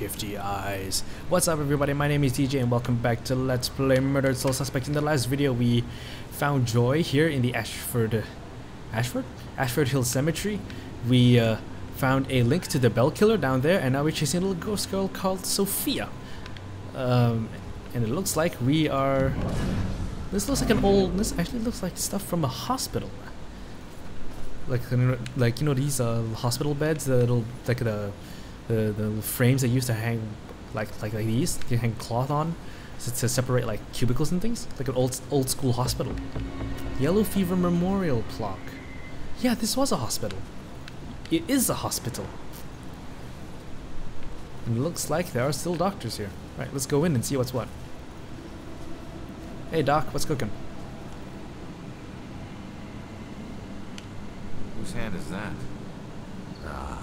shifty eyes. What's up everybody, my name is DJ and welcome back to Let's Play Murdered Soul Suspect. In the last video we found Joy here in the Ashford... Ashford? Ashford Hill Cemetery. We uh, found a link to the Bell Killer down there and now we're chasing a little ghost girl called Sophia. Um, and it looks like we are... This looks like an old... This actually looks like stuff from a hospital like like you know these uh, hospital beds, the little like the, the the frames they used to hang like like like these, you hang cloth on to, to separate like cubicles and things, like an old old school hospital. Yellow Fever Memorial Plaque. Yeah, this was a hospital. It is a hospital. And it looks like there are still doctors here. Right, let's go in and see what's what. Hey doc, what's cooking? Whose hand is that? Ah, yes.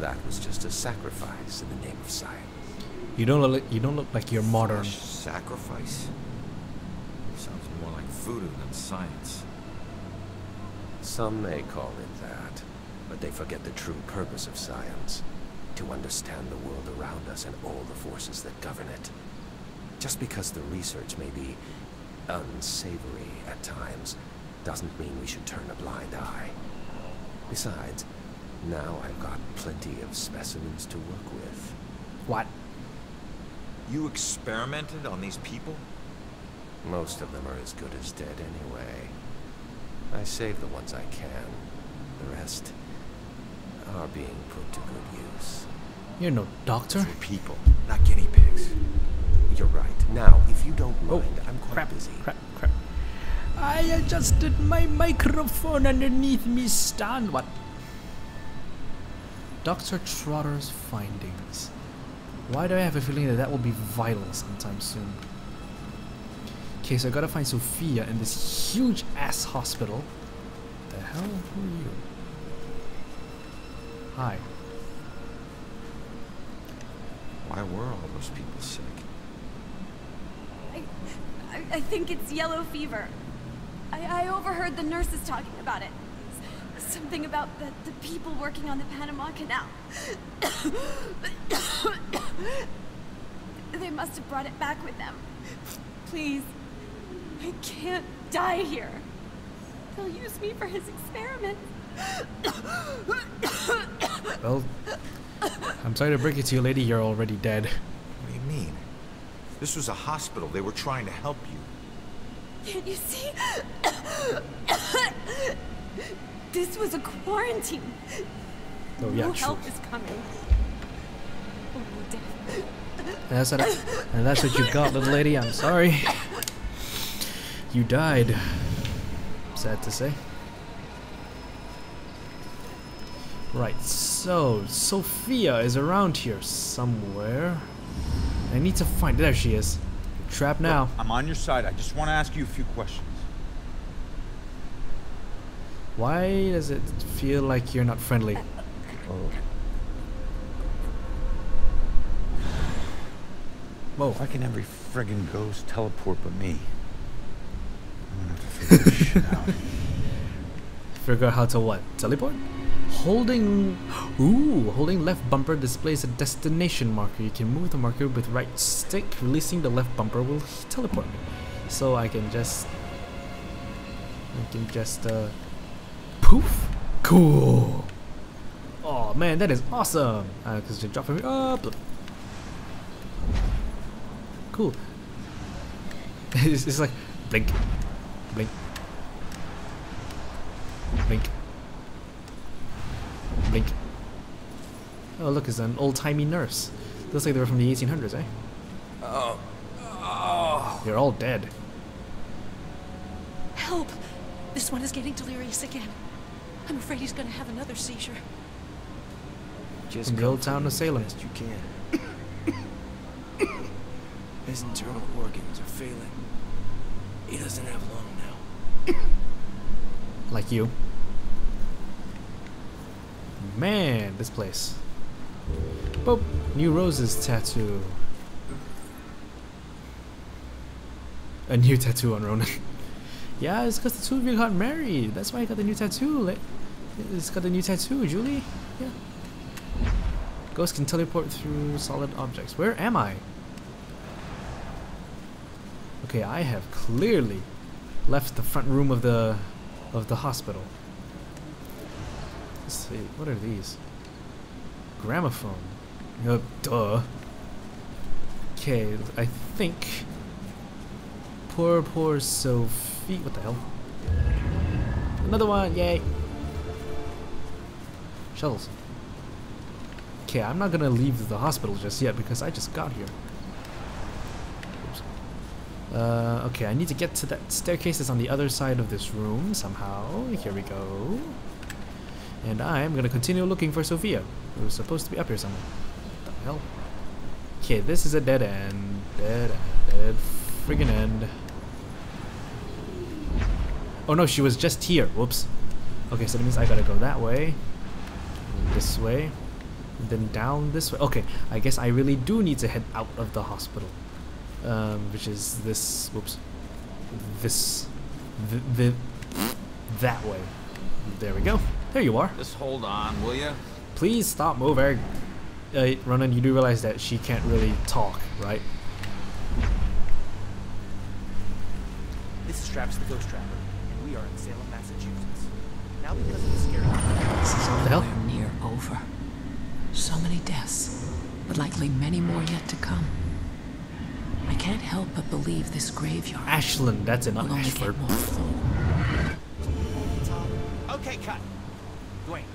That was just a sacrifice in the name of science. You don't look you don't look like you're modern. Flesh sacrifice? Sounds more like voodoo than science. Some may call it that, but they forget the true purpose of science. To understand the world around us and all the forces that govern it. Just because the research may be unsavory at times, doesn't mean we should turn a blind eye. Besides, now I've got plenty of specimens to work with. What? You experimented on these people? Most of them are as good as dead anyway. I save the ones I can. The rest are being put to good use. You're no doctor. For people, not guinea pigs. You're right. Now, if you don't Oh, mind, I'm quite crap, busy. crap, crap. I adjusted my microphone underneath me stand. What? Dr. Trotter's findings. Why do I have a feeling that that will be vital sometime soon? Okay, so I gotta find Sophia in this huge ass hospital. The hell? Who are you? Hi. Why were all those people sick? I, I, I think it's yellow fever. I, I overheard the nurses talking about it. S- Something about the, the people working on the Panama Canal. they must have brought it back with them. Please, I can't die here. They'll use me for his experiment. Well, I'm sorry to break it to you, lady. You're already dead. What do you mean? This was a hospital. They were trying to help you. Can't you see? This was a quarantine. Oh yeah, no true. help is coming. Oh, death. And that's, what I- and that's what you got, little lady. I'm sorry. You died. Sad to say. Right, so Sophia is around here somewhere. I need to find. There she is. You're trapped now. Look, I'm on your side. I just want to ask you a few questions. Why does it feel like you're not friendly? Whoa. Why can every friggin' ghost teleport but me? I'm gonna have to figure this shit out. Figure out how to what? Teleport? Holding. Ooh, holding left bumper displays a destination marker. You can move the marker with right stick. Releasing the left bumper will teleport me. So I can just. I can just, uh. Poof! Cool! Oh man, that is awesome! Because you drop me up. Cool. it's, it's like blink, blink, blink, blink. Oh, look, it's an old-timey nurse. Looks like they were from the 1800s, eh? Oh, oh. They're all dead. Help! This one is getting delirious again. I'm afraid he's gonna have another seizure. Just go the come old for town me of as Salem. best you can. His internal organs are failing. He doesn't have long now. Like you. Man, this place. Boop. New roses tattoo. A new tattoo on Ronan. yeah, it's because the two of you got married. That's why I got the new tattoo. Like, it's got a new tattoo, Julie. Yeah. Ghosts can teleport through solid objects. Where am I? Okay, I have clearly left the front room of the of the hospital. Let's see, what are these? Gramophone. Uh, duh. Okay, I think. Poor, poor Sophie. What the hell? Another one, yay! Shuttles. Okay, I'm not gonna leave the hospital just yet because I just got here. Uh, okay, I need to get to that staircase that's on the other side of this room somehow. Here we go. And I'm gonna continue looking for Sophia, who's supposed to be up here somewhere. What the hell? Okay, this is a dead end. Dead end. Dead friggin' end. Oh no, she was just here. Whoops. Okay, so that means I gotta go that way. This way. Then down this way. Okay, I guess I really do need to head out of the hospital. Um, which is this. Whoops. This. The, the. That way. There we go. There you are. Just hold on, will you? Please stop moving. Uh, Ronan, you do realize that she can't really talk, right? This is Travis the Ghost Trapper, and we are in Salem, Massachusetts. Now because of the scare This is What the hell? nowhere near over. So many deaths, but likely many more yet to come. I can't help but believe this graveyard Ashland, that's it, not will only Ashford. get more full. Tom, okay, cut. Dwayne,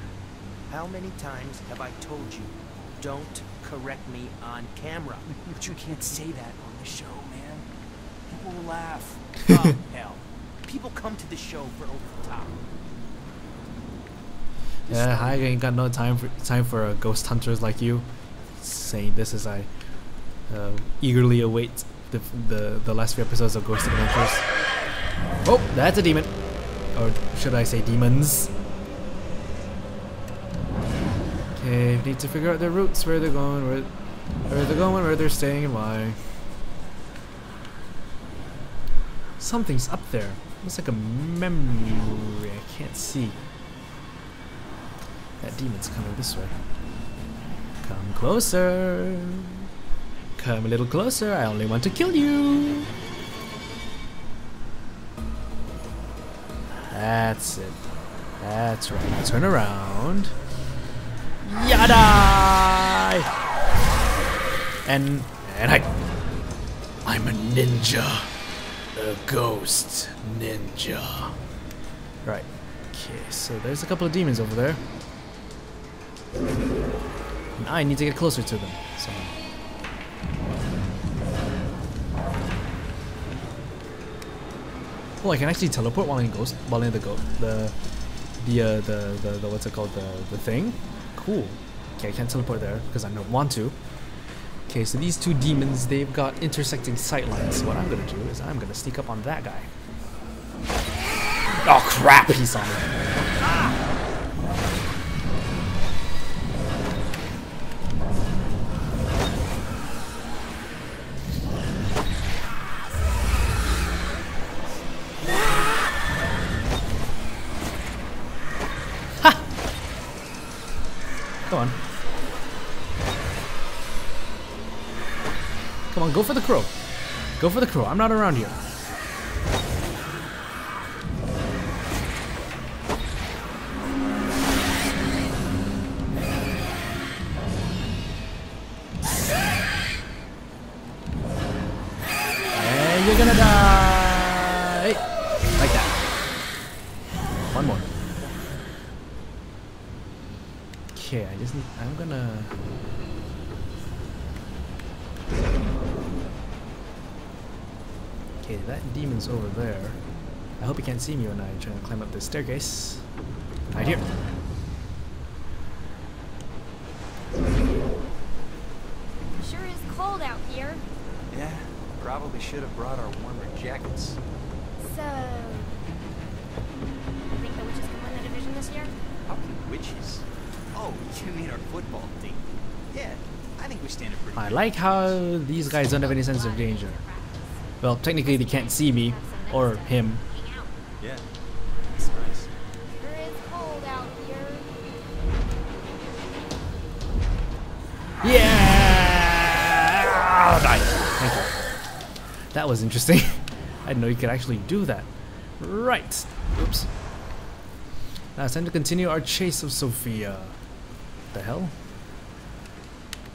how many times have I told you, don't correct me on camera? But you can't say that on the show, man. People will laugh. oh, hell. People come to the show for over the top. Yeah, I ain't got no time for time for ghost hunters like you. Saying this as I uh, eagerly await the, the the last few episodes of Ghost Adventures. Oh, that's a demon, or should I say demons? Okay, need to figure out their routes, where they're going, where where they're going, where they're staying, and why. Something's up there. Looks like a memory. I can't see. That demon's coming this way. Come closer. Come a little closer. I only want to kill you. That's it. That's right. Now turn around. Yada! And and I I'm a ninja. A ghost ninja. Right. Okay, so there's a couple of demons over there. I need to get closer to them. So. Oh, I can actually teleport while in ghost, while in the go, the, the, uh, the, the, the, what's it called, the, the thing. Cool. Okay, I can't teleport there because I don't want to. Okay, so these two demons, they've got intersecting sight lines. So what I'm gonna do is I'm gonna sneak up on that guy. Oh crap! He saw me. Go for the crow. Go for the crow. I'm not around here. Okay, that demon's over there. I hope he can't see me when I try to climb up this staircase. Right here. Sure is cold out here. Yeah, probably should have brought our warmer jackets. So, you think the witches can win the division this year? How can witches? Oh, you mean our football team? Yeah, I think we stand a pretty I like how these guys don't have any sense of danger. Well, technically they can't see me or him. Yeah, nice. Sure is cold out here. Yeah! Nice. Thank you. That was interesting. I didn't know you could actually do that. Right. Oops. Now it's time to continue our chase of Sophia. The hell?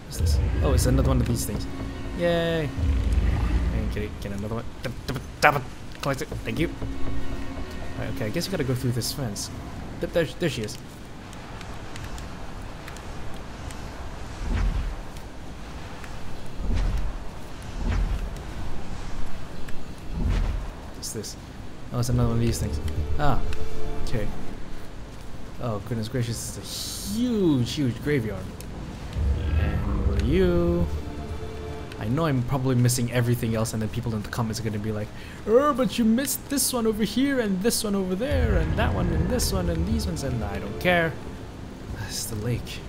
What's this? Oh, it's another one of these things. Yay! And get, another one. Collect it. Thank you. Okay, I guess we gotta go through this fence. There, there, she is. What's this? Oh, it's another one of these things. Ah, okay. Oh, goodness gracious, it's a huge, huge graveyard. And you... I know I'm probably missing everything else and then people in the comments are gonna be like, Oh, but you missed this one over here and this one over there and that one and this one and these ones and I don't care. It's the lake.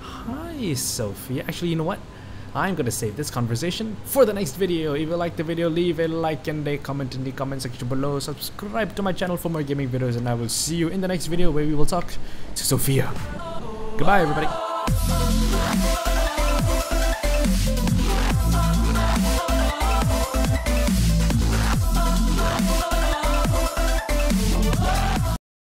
Hi, Sophie. Actually, you know what? I'm gonna save this conversation for the next video. If you like the video, leave a like and a comment in the comment section below. Subscribe to my channel for more gaming videos and I will see you in the next video where we will talk to Sophia. Goodbye, everybody.